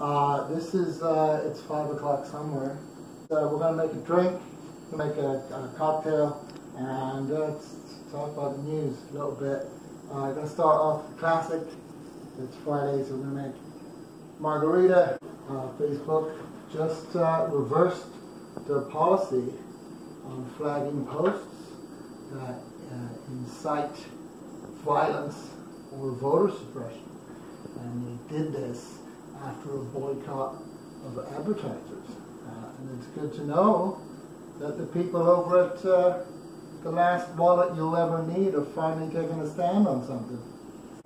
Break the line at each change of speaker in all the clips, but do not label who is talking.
Uh, this is, uh, it's 5 o'clock somewhere. So we're going to make a drink, make a, a cocktail, and uh, talk about the news a little bit. I'm going to start off with classic. It's Friday, so we're going to make margarita. Uh, Facebook just uh, reversed their policy on flagging posts that incite violence or voter suppression. And they did this after a boycott of advertisers. Uh, and it's good to know that the people over at uh, the last wallet you'll ever need are finally taking a stand on something.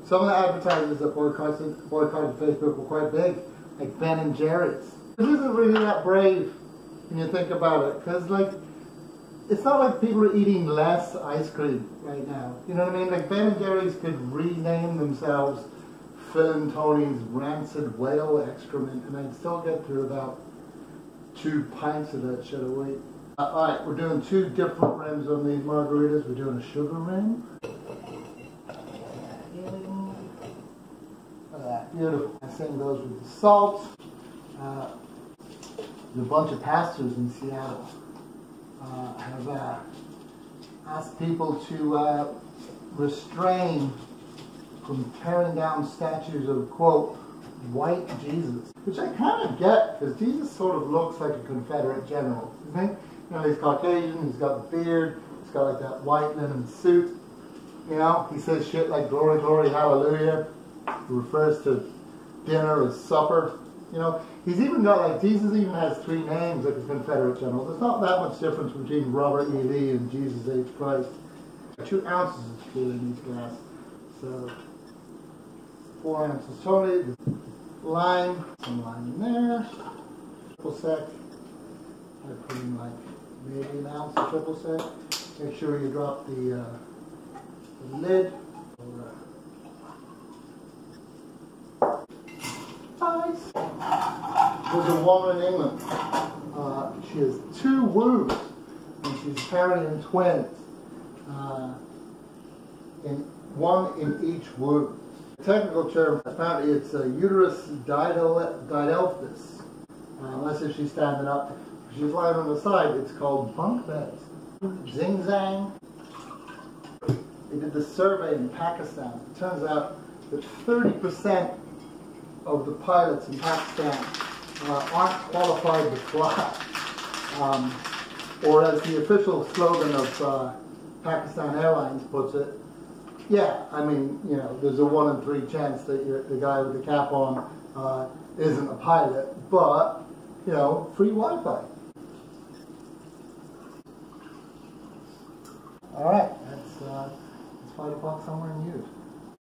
Some of the advertisers that boycotted, boycotted Facebook were quite big, like Ben and Jerry's. This isn't really that brave when you think about it, because like, it's not like people are eating less ice cream right now. You know what I mean? Like Ben and Jerry's could rename themselves Phil and Tony's Rancid Whale Excrement, and I'd still get through about two pints of that shit a week. Uh, all right, we're doing two different rims on these margaritas. We're doing a sugar rim. Beautiful. Same goes with the salt. Uh, a bunch of pastors in Seattle uh, have uh, asked people to uh, restrain from tearing down statues of, quote, white Jesus, which I kind of get because Jesus sort of looks like a Confederate general. You think? You know, he's Caucasian, he's got the beard, he's got like that white linen suit. You know, he says shit like glory, glory, hallelujah. He refers to dinner as supper. You know, he's even got like Jesus even has three names like a Confederate general. There's not that much difference between Robert E. Lee and Jesus H. Christ. Two ounces of fuel in each glass. So four ounces totally. Lime, some lime in there. Triple sec. I put in like maybe an ounce of triple sec. Make sure you drop the, uh, the lid. Nice. There's a woman in England. Uh, she has two wombs, and she's carrying twins. Uh, in one in each womb technical term, apparently it's a uterus didelphys. Uh, unless if she's standing up. She's lying on the side, it's called bunk beds. Zing zang. They did the survey in Pakistan. It turns out that 30% of the pilots in Pakistan uh, aren't qualified to fly. Um, or as the official slogan of uh, Pakistan Airlines puts it, yeah, I mean, you know, there's a one in three chance that the guy with the cap on uh, isn't a pilot, but, you know, free Wi-Fi. All right, that's, uh, that's 5 o'clock somewhere in use.